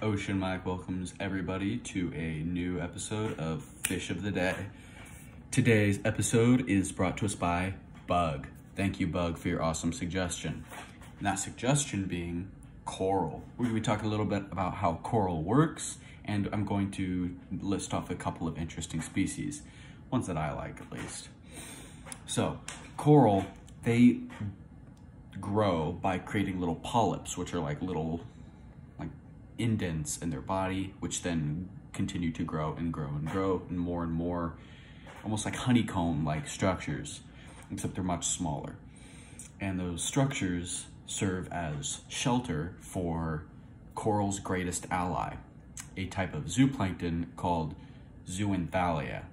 Ocean Mike welcomes everybody to a new episode of Fish of the Day. Today's episode is brought to us by Buhg. Thank you, Buhg, for your awesome suggestion. And that suggestion being coral. We're going to talking a little bit about how coral works, and I'm going to list off a couple of interesting species, ones that I like at least. So, coral, they grow by creating little polyps, which are like little indents in their body, which then continue to grow and grow and grow and more and more, almost like honeycomb-like structures, except they're much smaller. And those structures serve as shelter for coral's greatest ally, a type of zooplankton called zooxanthellae.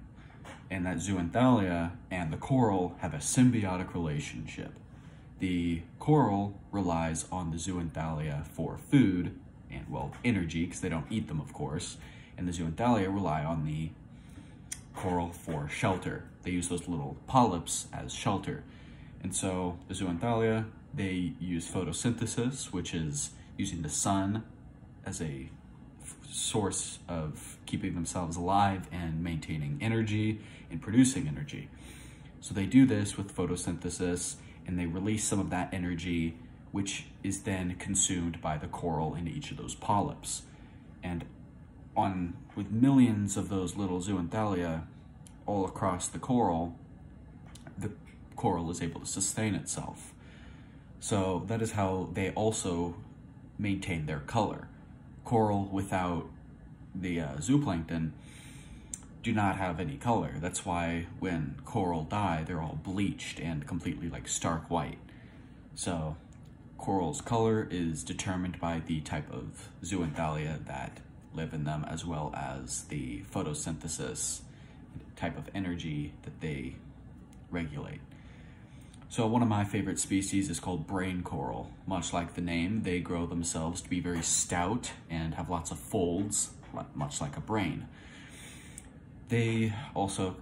And that zooxanthellae and the coral have a symbiotic relationship. The coral relies on the zooxanthellae for food and, well, energy, because they don't eat them, of course. And the zooxanthellae rely on the coral for shelter. They use those little polyps as shelter. And so the zooxanthellae, they use photosynthesis, which is using the sun as a source of keeping themselves alive and maintaining energy and producing energy. So they do this with photosynthesis and they release some of that energy, which is then consumed by the coral in each of those polyps. And on with millions of those little zooxanthellae all across the coral, the coral is able to sustain itself. So that is how they also maintain their color. Coral without the uh, zooplankton do not have any color. That's why when coral die, they're all bleached and completely like stark white. So coral's color is determined by the type of zooxanthellae that live in them as well as the photosynthesis type of energy that they regulate. So one of my favorite species is called brain coral. Much like the name, they grow themselves to be very stout and have lots of folds, much like a brain. They also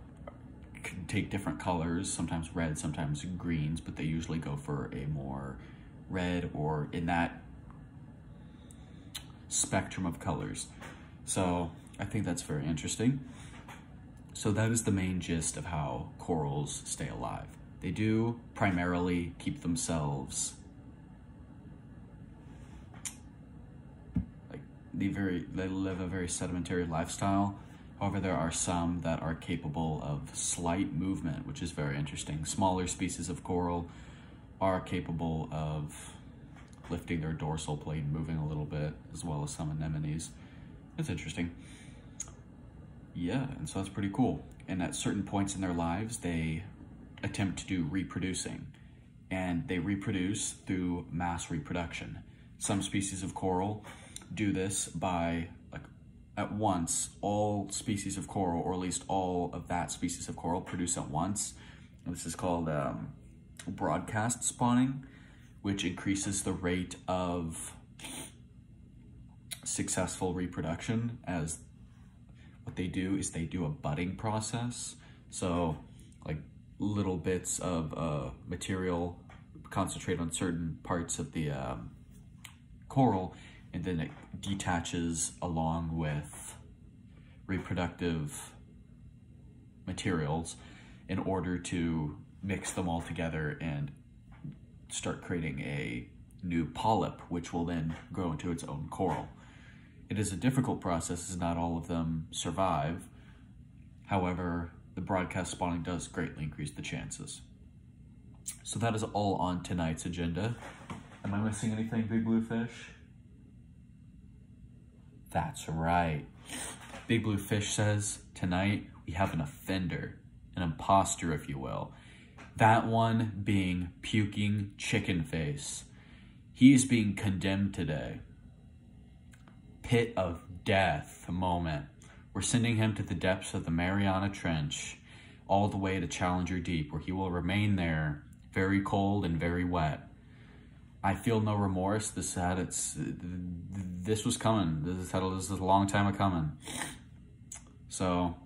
can take different colors, sometimes red, sometimes greens, but they usually go for a more red or in that spectrum of colors. So I think that's very interesting. So that is the main gist of how corals stay alive. They do primarily keep themselves like they very they live a very sedimentary lifestyle However, there are some that are capable of slight movement, which is very interesting. Smaller species of coral are capable of lifting their dorsal plate, moving a little bit, as well as some anemones. It's interesting. Yeah, and so that's pretty cool. And at certain points in their lives, they attempt to do reproducing. And they reproduce through mass reproduction. Some species of coral do this by like at once all species of coral, or at least all of that species of coral, produce at once. This is called um, broadcast spawning, which increases the rate of successful reproduction as what they do is they do a budding process. So like little bits of uh, material concentrate on certain parts of the um, coral and then it detaches along with reproductive materials in order to mix them all together and start creating a new polyp, which will then grow into its own coral. It is a difficult process as not all of them survive. However, the broadcast spawning does greatly increase the chances. So that is all on tonight's agenda. Am I missing anything, Big Blue Fish? That's right. Big Blue Fish says, tonight we have an offender, an imposter, if you will. That one being puking chicken face. He is being condemned today. Pit of death moment. We're sending him to the depths of the Mariana Trench, all the way to Challenger Deep, where he will remain there, very cold and very wet. I feel no remorse. This had its. This was coming. This had this is a long time of coming. So,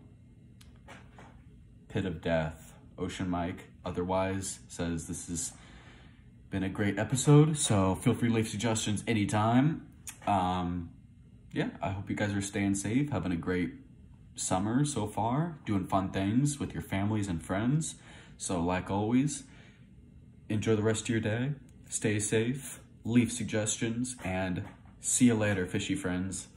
pit of death. Ocean Mike. Otherwise says this has been a great episode. So feel free to leave suggestions anytime. Um, yeah, I hope you guys are staying safe, having a great summer so far, doing fun things with your families and friends. So, like always, enjoy the rest of your day, stay safe, leave suggestions, and see you later, fishy friends.